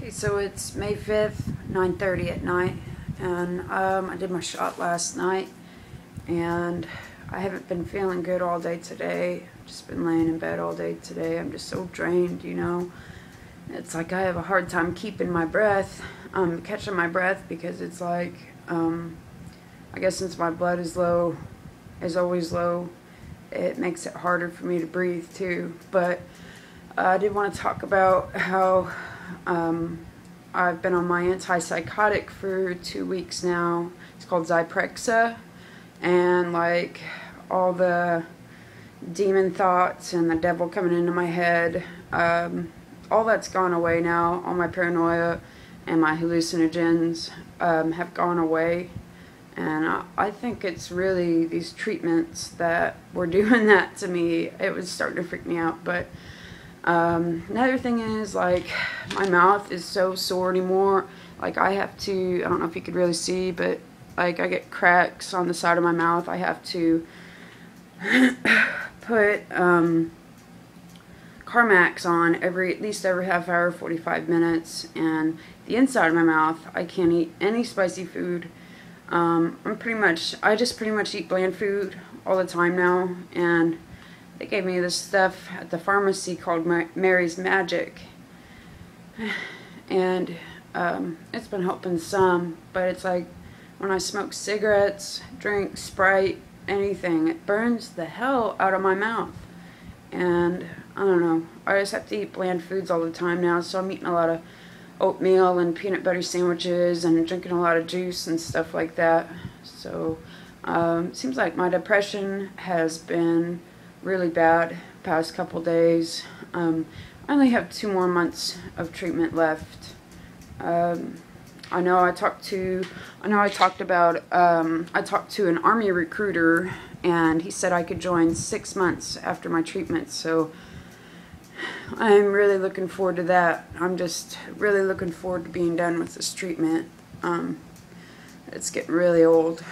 Okay, so it's May 5th, 9.30 at night, and um, I did my shot last night, and I haven't been feeling good all day today. I've just been laying in bed all day today. I'm just so drained, you know. It's like I have a hard time keeping my breath, um, catching my breath, because it's like, um, I guess since my blood is low, is always low, it makes it harder for me to breathe too. But uh, I did want to talk about how um, I've been on my antipsychotic for two weeks now. It's called Zyprexa. And like all the demon thoughts and the devil coming into my head, um, all that's gone away now. All my paranoia and my hallucinogens um, have gone away. And I, I think it's really these treatments that were doing that to me. It was starting to freak me out. But um, another thing is like my mouth is so sore anymore. Like I have to, I don't know if you could really see, but like I get cracks on the side of my mouth. I have to put um, Carmex on every, at least every half hour, 45 minutes. And the inside of my mouth, I can't eat any spicy food. Um, I'm pretty much, I just pretty much eat bland food all the time now. And they gave me this stuff at the pharmacy called Mary's Magic. And um, it's been helping some, but it's like when I smoke cigarettes, drink Sprite, anything, it burns the hell out of my mouth. And I don't know, I just have to eat bland foods all the time now, so I'm eating a lot of oatmeal and peanut butter sandwiches and drinking a lot of juice and stuff like that. So um, seems like my depression has been really bad past couple days. Um, I only have two more months of treatment left. Um, I know I talked to, I know I talked about, um, I talked to an army recruiter and he said I could join six months after my treatment. So I'm really looking forward to that. I'm just really looking forward to being done with this treatment. Um, it's getting really old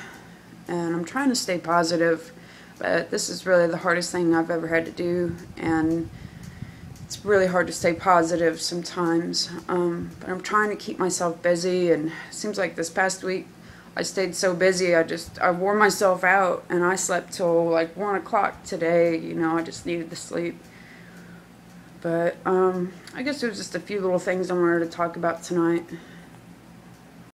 and I'm trying to stay positive but this is really the hardest thing I've ever had to do, and it's really hard to stay positive sometimes. Um, but I'm trying to keep myself busy, and it seems like this past week I stayed so busy. I just I wore myself out, and I slept till like one o'clock today. You know, I just needed to sleep. But um, I guess there's just a few little things I wanted to talk about tonight.